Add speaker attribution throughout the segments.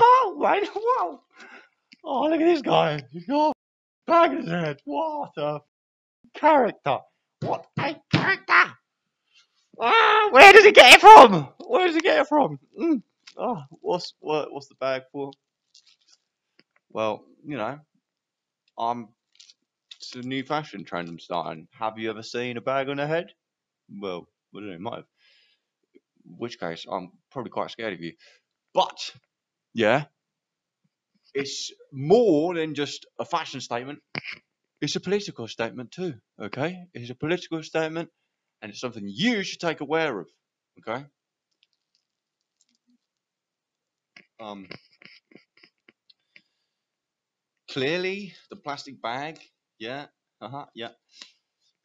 Speaker 1: Whoa, man, whoa. Oh, look at this guy. He's got a bag in his head. What a character. What a character. Ah, where does he get it from? Where does he get it from? Mm. Oh, what's what, what's the bag for? Well, you know, I'm it's a new fashion trend I'm starting. Have you ever seen a bag on a head? Well, I don't know, might have. In which case, I'm probably quite scared of you. But yeah, it's more than just a fashion statement. It's a political statement too. Okay, it's a political statement, and it's something you should take aware of. Okay. Um. Clearly, the plastic bag. Yeah. Uh huh. Yeah.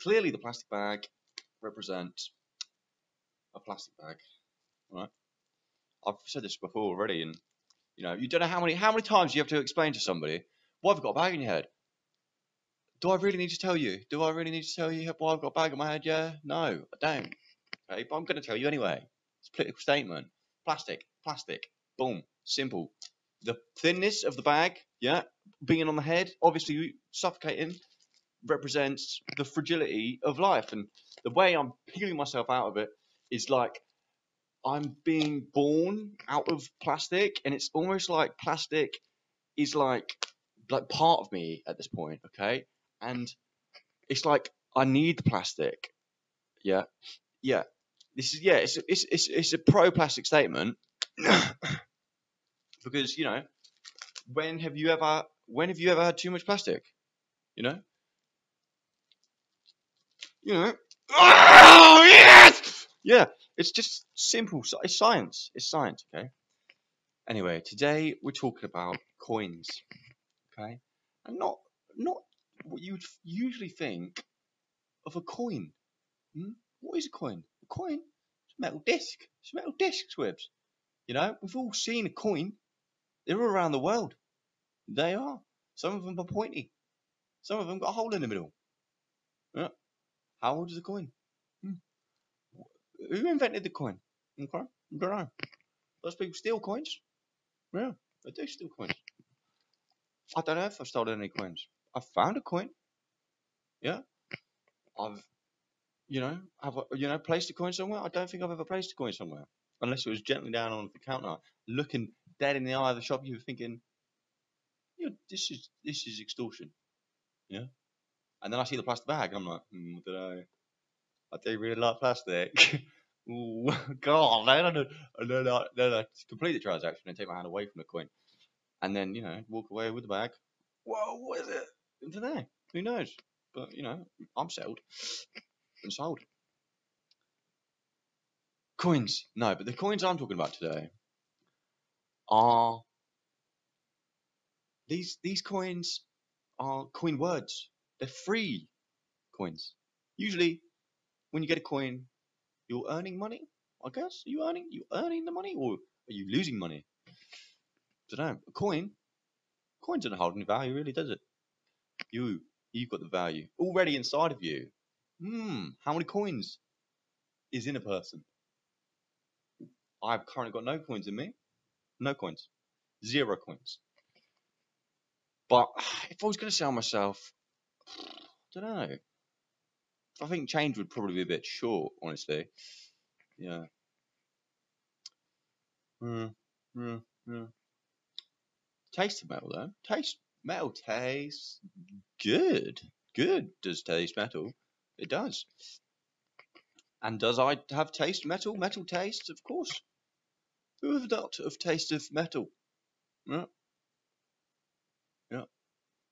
Speaker 1: Clearly, the plastic bag represents a plastic bag. Right. I've said this before already, and you know, you don't know how many how many times you have to explain to somebody why I've got a bag in your head. Do I really need to tell you? Do I really need to tell you why I've got a bag in my head? Yeah, no, I don't. Okay, but I'm going to tell you anyway. It's a political statement. Plastic, plastic, boom, simple. The thinness of the bag, yeah, being on the head, obviously suffocating, represents the fragility of life. And the way I'm peeling myself out of it is like I'm being born out of plastic, and it's almost like plastic is like like part of me at this point, okay? And it's like I need plastic. Yeah, yeah. This is yeah. It's it's it's it's a pro plastic statement because you know when have you ever when have you ever had too much plastic? You know. You know. Oh yes. Yeah. It's just simple. It's science. It's science. Okay. Anyway, today we're talking about coins. Okay, and not not what you'd usually think of a coin. Hmm? What is a coin? A coin? It's a metal disc. It's a metal disc, Squibs. You know, we've all seen a coin. They're all around the world. They are. Some of them are pointy. Some of them got a hole in the middle. Yeah. How old is a coin? Who invented the coin? Okay. I don't know. Those people steal coins. Yeah, they do steal coins. I don't know if I've stolen any coins. I've found a coin. Yeah. I've, you know, have you know placed a coin somewhere? I don't think I've ever placed a coin somewhere, unless it was gently down on the counter, looking dead in the eye of the shop. You were thinking, "Yeah, this is this is extortion." Yeah. And then I see the plastic bag, I'm like, hmm, I. I do really like plastic. Ooh, God, no, no, no, no, no, no. Complete the transaction and take my hand away from the coin, and then you know walk away with the bag. Whoa, what is it? I don't. Who knows? But you know, I'm sold and sold. Coins, no, but the coins I'm talking about today are these these coins are coin words. They're free coins. Usually, when you get a coin, you're earning money. I guess Are you earning you earning the money, or are you losing money? don't know. A coin, coins don't hold any value, really, does it? You you've got the value already inside of you. Hmm, how many coins is in a person? I've currently got no coins in me. No coins. Zero coins. But if I was going to sell myself, I don't know. I think change would probably be a bit short, honestly. Yeah. Mm, mm, mm. Taste of metal, though. Taste metal tastes good. Good does taste metal. It does. And does I have taste metal? Metal taste, of course. Who have not of taste of metal? Yeah. Yeah.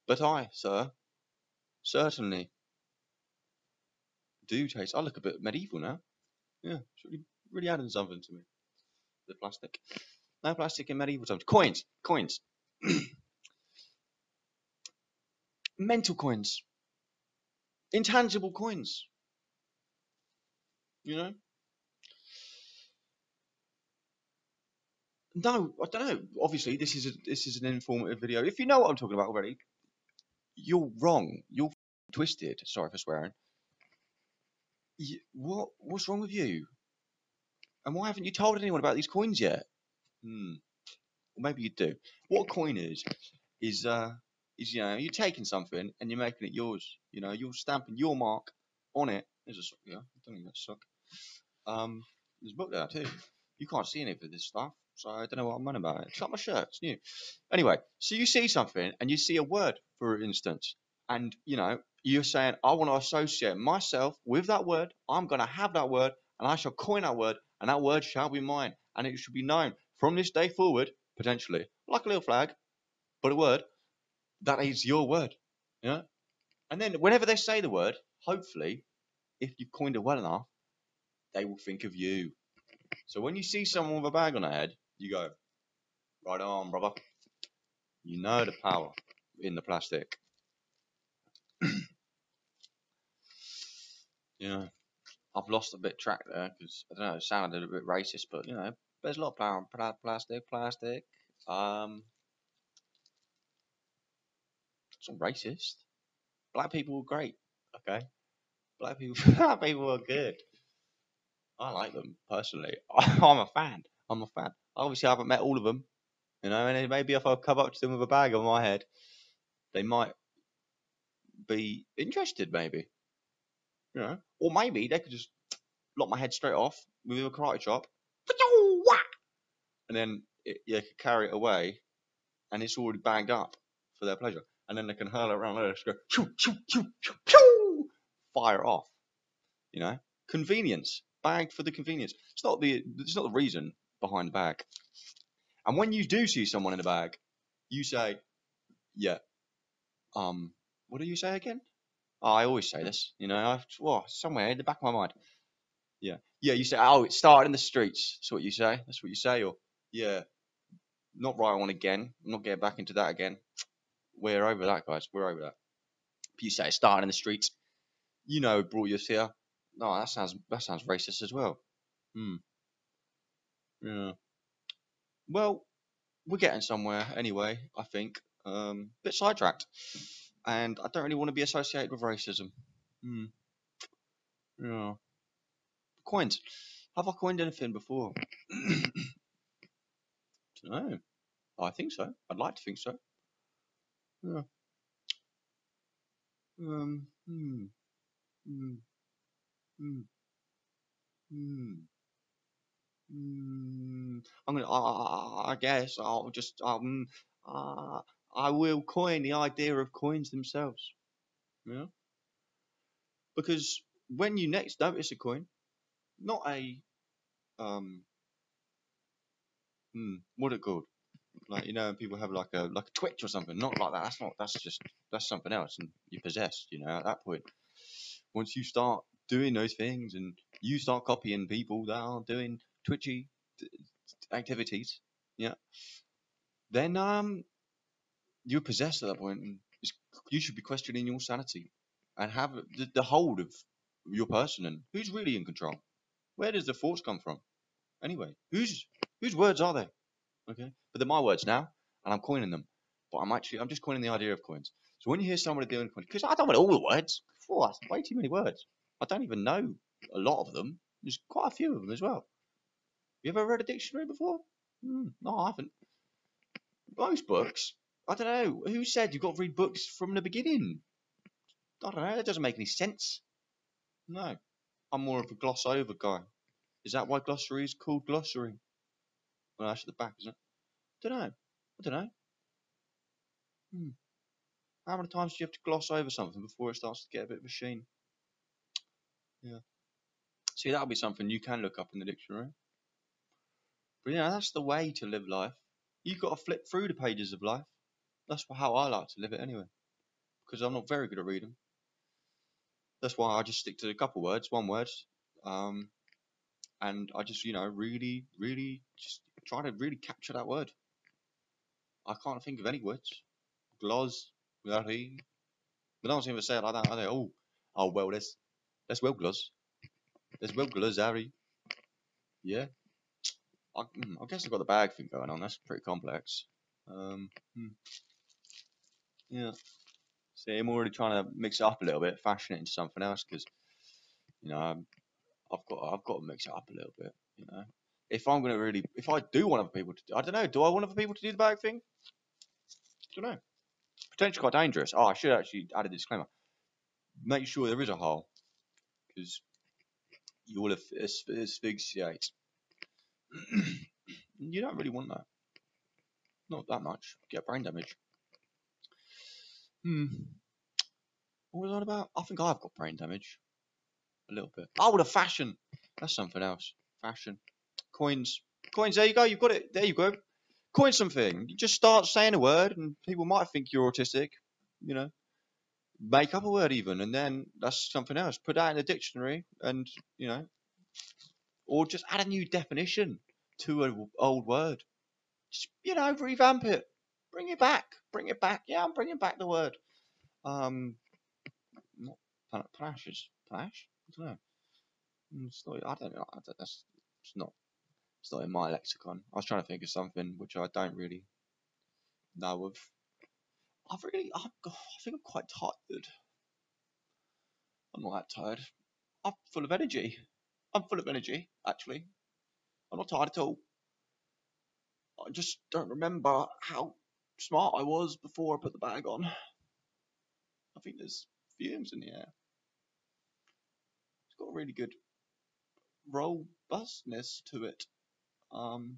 Speaker 1: But I, sir, certainly do taste. I look a bit medieval now. Yeah, it's really, really adding something to me. The plastic. No plastic in medieval times. Coins. Coins. Mental coins. Intangible coins. You know? No, I don't know. Obviously, this is a, this is an informative video. If you know what I'm talking about already, you're wrong. You're twisted. Sorry for swearing. What what's wrong with you? And why haven't you told anyone about these coins yet? Hmm. maybe you do. What a coin is is uh is you know you're taking something and you're making it yours. You know you're stamping your mark on it. There's a sock here. I don't think that's a sock. Um, there's a book there too. You can't see any of this stuff, so I don't know what I'm on about. It's not my shirt. It's new. Anyway, so you see something and you see a word, for instance, and you know you're saying, I want to associate myself with that word. I'm going to have that word, and I shall coin that word, and that word shall be mine, and it should be known from this day forward, potentially, like a little flag, but a word that is your word. Yeah. And then whenever they say the word, hopefully, if you've coined it well enough, they will think of you. So when you see someone with a bag on their head, you go, right on, brother. You know the power in the plastic. yeah, I've lost a bit track there because I don't know, it sounded a bit racist, but you know, there's a lot of plastic, plastic. Um, racist. Black people are great. Okay, black people, black people are good. I like them personally. I'm a fan. I'm a fan. Obviously, I haven't met all of them, you know. And maybe if I come up to them with a bag on my head, they might be interested. Maybe, you know, or maybe they could just lock my head straight off with a karate chop, and then it, you could carry it away, and it's already bagged up for their pleasure. And then they can hurl it around there, just go, choo, choo, choo, choo, choo, fire off. You know, convenience, bagged for the convenience. It's not the it's not the reason behind the bag. And when you do see someone in a bag, you say, yeah, um, what do you say again? Oh, I always say this, you know, I've, well, somewhere in the back of my mind. Yeah, yeah, you say, oh, it started in the streets. That's what you say. That's what you say, or yeah, not right on again. I'm not getting back into that again. We're over that, guys. We're over that. If you say it started in the streets, you know, it brought us here. No, that sounds that sounds racist as well. Hmm. Yeah. Well, we're getting somewhere anyway. I think. Um, bit sidetracked, and I don't really want to be associated with racism. Hmm. Yeah. Coins. Have I coined anything before? No. I think so. I'd like to think so. Yeah. Um. Hmm. Hmm. Hmm. Hmm. Hmm. I'm gonna. I, I guess I'll just. Um. Uh, I will coin the idea of coins themselves. Yeah. Because when you next notice a coin, not a um. Hmm, what it called? Like you know, people have like a like a twitch or something. Not like that. That's not. That's just that's something else, and you're possessed. You know, at that point, once you start doing those things and you start copying people that are doing twitchy t- activities, yeah, then um, you're possessed at that point, and you should be questioning your sanity and have the, the hold of your person and who's really in control. Where does the force come from? Anyway, whose whose words are they? Okay, but they're my words now, and I'm coining them. But I'm actually I'm just coining the idea of coins. So when you hear somebody doing coins, because I don't want all the words. Oh, that's way too many words. I don't even know a lot of them. There's quite a few of them as well. You ever read a dictionary before? Hmm, no, I haven't. Most books, I don't know. Who said you've got to read books from the beginning? I don't know. That doesn't make any sense. No, I'm more of a gloss over guy. Is that why glossary is called glossary? Well, that's at the back, isn't it? Don't know. I don't know. Hmm. How many times do you have to gloss over something before it starts to get a bit of a sheen? Yeah. See, that'll be something you can look up in the dictionary. But yeah, that's the way to live life. You've got to flip through the pages of life. That's how I like to live it anyway. Because I'm not very good at reading. That's why I just stick to a couple words, one word. Um, and I just, you know, really, really just try to really capture that word. I can't think of any words. Gloss, glory. But no one's ever say it like that? Oh, oh well, let's let's well gloss. Let's well gloss, Harry. Yeah. I, mm, I guess I've got the bag thing going on. That's pretty complex. Um, hmm. Yeah. See, I'm already trying to mix it up a little bit, fashion it into something else because, you know, I've got I've got to mix it up a little bit. You know, if I'm gonna really, if I do want other people to, do, I don't know. Do I want other people to do the bag thing? I don't know. Potentially quite dangerous. Oh, I should actually add a disclaimer. Make sure there is a hole, because you will as- asphyxiate. you don't really want that. Not that much. Get brain damage. Hmm. What was on about? I think I've got brain damage. A little bit. Oh, the fashion. That's something else. Fashion. Coins. Coins, there you go. You've got it. There you go. Coin something. You just start saying a word, and people might think you're autistic. You know, make up a word even, and then that's something else. Put that in a dictionary, and you know, or just add a new definition to an old word. Just you know, revamp it. Bring it back. Bring it back. Yeah, I'm bringing back the word. Um, not panache is panache. I don't know. Mm, It's not, I don't know. That's it's not. It's not in my lexicon. I was trying to think of something which I don't really know of. I've really, I've I think I'm quite tired. I'm not that tired. I'm full of energy. I'm full of energy, actually. I'm not tired at all. I just don't remember how smart I was before I put the bag on. I think there's fumes in the air. It's got a really good robustness to it. Um,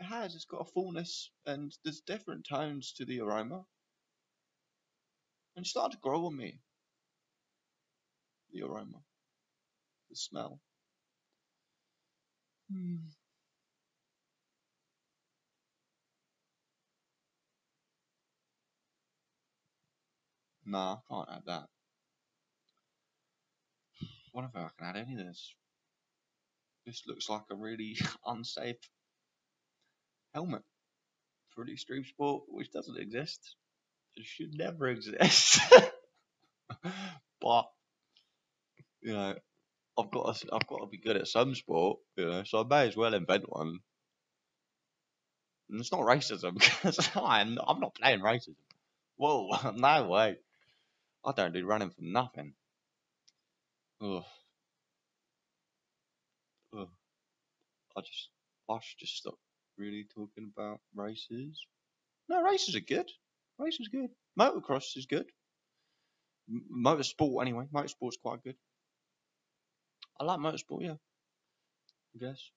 Speaker 1: it has. It's got a fullness, and there's different tones to the aroma. And it started to grow on me. The aroma, the smell. Hmm. Nah, I can't add that. What if I can add any of this? This looks like a really unsafe helmet for an extreme sport which doesn't exist. It should never exist. but you know, I've got to, I've got to be good at some sport, you know, so I may as well invent one. And it's not racism because I'm I'm not playing racism. Whoa, no way. I don't do running for nothing. Ugh. Ugh. I just I should just stop really talking about races. No, races are good. Races are good. Motocross is good. M- motorsport anyway. Motorsport's quite good. I like motorsport, yeah. I guess.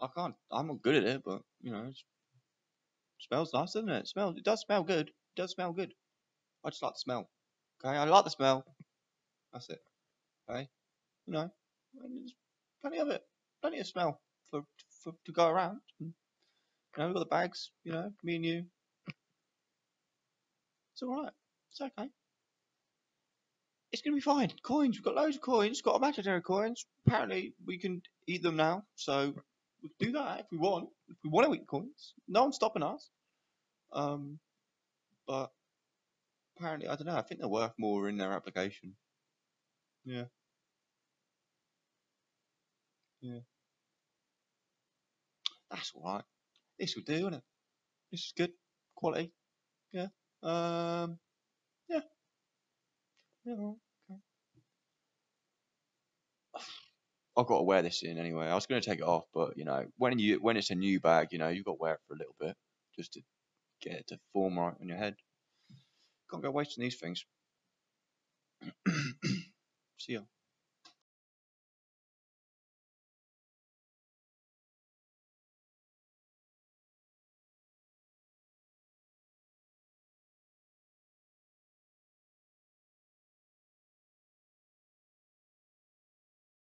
Speaker 1: I can't. I'm not good at it, but you know, it's, smells nice, doesn't it? it? Smells. It does smell good. It does smell good. I just like the smell. Okay, I like the smell. That's it. Okay, you know, there's plenty of it. Plenty of smell for, for to go around. And, you know, we've got the bags. You know, me and you. It's all right. It's okay. It's gonna be fine. Coins. We've got loads of coins. We've Got imaginary coins. Apparently, we can eat them now. So we can do that if we want. If we want to eat coins, no one's stopping us. Um, but apparently, I don't know. I think they're worth more in their application. Yeah. Yeah. That's all right. This will do, isn't it? This is good quality. Yeah. Um. Yeah. Yeah. all right, Okay. I've got to wear this in anyway. I was going to take it off, but you know, when you when it's a new bag, you know, you've got to wear it for a little bit just to get it to form right on your head. Can't go wasting these things. See ya.